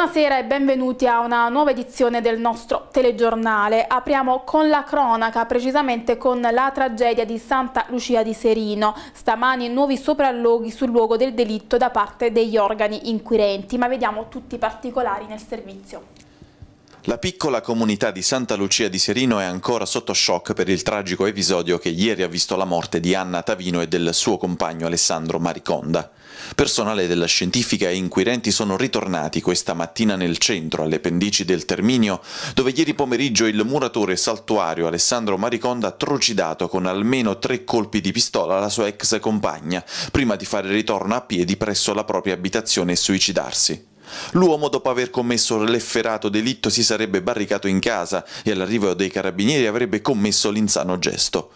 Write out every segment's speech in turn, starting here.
Buonasera e benvenuti a una nuova edizione del nostro telegiornale. Apriamo con la cronaca, precisamente con la tragedia di Santa Lucia di Serino. Stamani nuovi sopralloghi sul luogo del delitto da parte degli organi inquirenti, ma vediamo tutti i particolari nel servizio. La piccola comunità di Santa Lucia di Serino è ancora sotto shock per il tragico episodio che ieri ha visto la morte di Anna Tavino e del suo compagno Alessandro Mariconda. Personale della scientifica e inquirenti sono ritornati questa mattina nel centro, alle pendici del Terminio, dove ieri pomeriggio il muratore saltuario Alessandro Mariconda ha trucidato con almeno tre colpi di pistola la sua ex compagna, prima di fare ritorno a piedi presso la propria abitazione e suicidarsi. L'uomo, dopo aver commesso l'efferato delitto, si sarebbe barricato in casa e all'arrivo dei carabinieri avrebbe commesso l'insano gesto.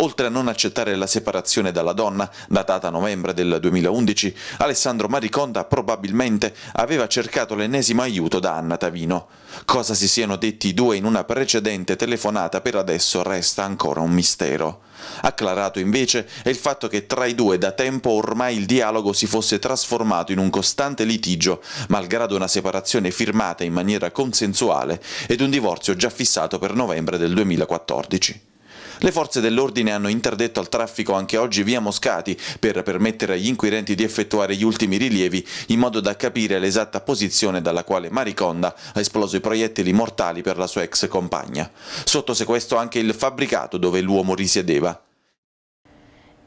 Oltre a non accettare la separazione dalla donna, datata novembre del 2011, Alessandro Mariconda probabilmente aveva cercato l'ennesimo aiuto da Anna Tavino. Cosa si siano detti i due in una precedente telefonata per adesso resta ancora un mistero. Acclarato invece è il fatto che tra i due da tempo ormai il dialogo si fosse trasformato in un costante litigio, malgrado una separazione firmata in maniera consensuale ed un divorzio già fissato per novembre del 2014. Le forze dell'ordine hanno interdetto al traffico anche oggi via Moscati per permettere agli inquirenti di effettuare gli ultimi rilievi in modo da capire l'esatta posizione dalla quale Mariconda ha esploso i proiettili mortali per la sua ex compagna. Sotto sequestro anche il fabbricato dove l'uomo risiedeva.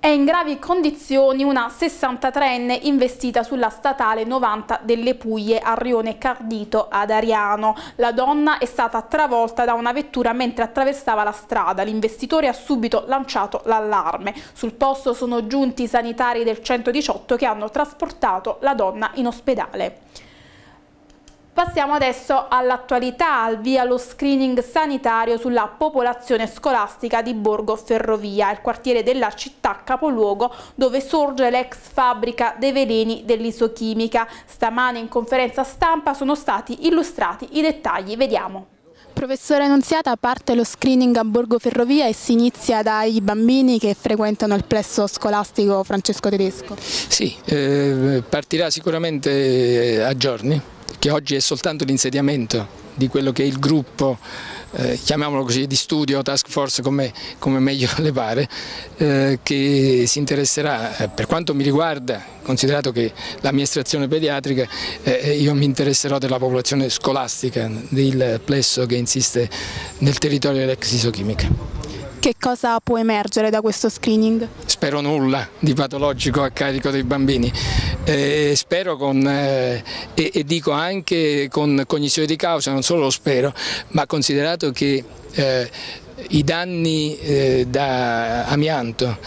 È in gravi condizioni una 63enne investita sulla statale 90 delle Puglie a Rione Cardito ad Ariano. La donna è stata travolta da una vettura mentre attraversava la strada. L'investitore ha subito lanciato l'allarme. Sul posto sono giunti i sanitari del 118 che hanno trasportato la donna in ospedale. Passiamo adesso all'attualità, al via lo screening sanitario sulla popolazione scolastica di Borgo Ferrovia, il quartiere della città capoluogo dove sorge l'ex fabbrica dei veleni dell'isochimica. Stamane in conferenza stampa sono stati illustrati i dettagli, vediamo. Professore Annunziata, parte lo screening a Borgo Ferrovia e si inizia dai bambini che frequentano il plesso scolastico Francesco Tedesco. Sì, eh, partirà sicuramente a giorni che oggi è soltanto l'insediamento di quello che è il gruppo, eh, chiamiamolo così, di studio, task force come, come meglio le pare, eh, che si interesserà, eh, per quanto mi riguarda, considerato che l'amministrazione pediatrica, eh, io mi interesserò della popolazione scolastica del plesso che insiste nel territorio dell'ex isochimica. Che cosa può emergere da questo screening? Spero nulla di patologico a carico dei bambini. Eh, spero con, eh, e, e, dico anche con cognizione di causa, non solo lo spero, ma considerato che eh, i danni eh, da amianto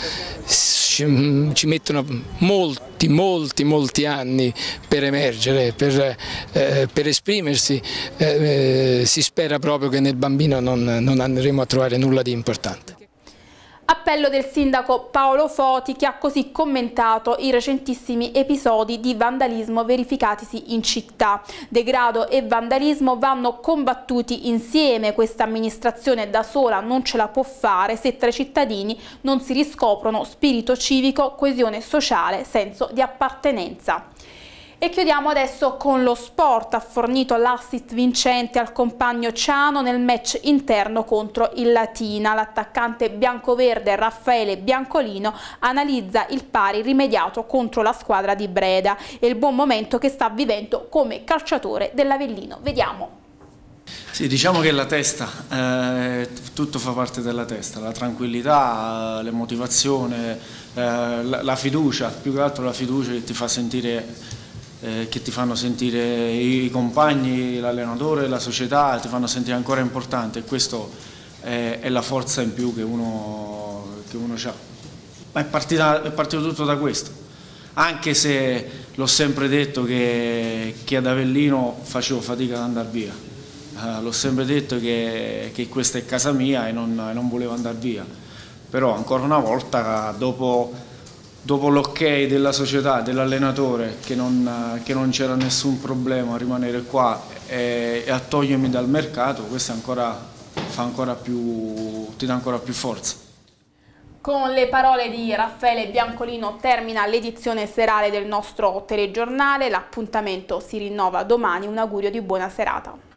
ci, mettono molti, molti, molti anni per emergere, per, eh, per esprimersi, eh, si spera proprio che nel bambino non, non andremo a trovare nulla di importante. Appello del sindaco Paolo Foti che ha così commentato i recentissimi episodi di vandalismo verificatisi in città. Degrado e vandalismo vanno combattuti insieme, questa amministrazione da sola non ce la può fare se tra i cittadini non si riscoprono spirito civico, coesione sociale, senso di appartenenza. E chiudiamo adesso con lo sport, ha fornito l'assist vincente al compagno Ciano nel match interno contro il Latina. L'attaccante biancoverde Raffaele Biancolino analizza il pari rimediato contro la squadra di Breda e il buon momento che sta vivendo come calciatore dell'Avellino. Vediamo. Sì, diciamo che la testa, eh, tutto fa parte della testa, la tranquillità, l'emotivazione, eh, la, la fiducia, più che altro la fiducia che ti fa sentire eh, che ti fanno sentire i compagni, l'allenatore, la società, ti fanno sentire ancora importante. E questo è, è la forza in più che uno, che uno ha. Ma è, partita, è partito tutto da questo, anche se l'ho sempre detto che, che, ad Avellino facevo fatica ad andare via, uh, l'ho sempre detto che, che, questa è casa mia e non, e non volevo andare via, però ancora una volta dopo dopo l'ok della società, dell'allenatore, che non, non c'era nessun problema a rimanere qua e, e, a togliermi dal mercato, questo ancora, ancora più, ti dà ancora più forza. Con le parole di Raffaele Biancolino termina l'edizione serale del nostro telegiornale, l'appuntamento si rinnova domani, un augurio di buona serata.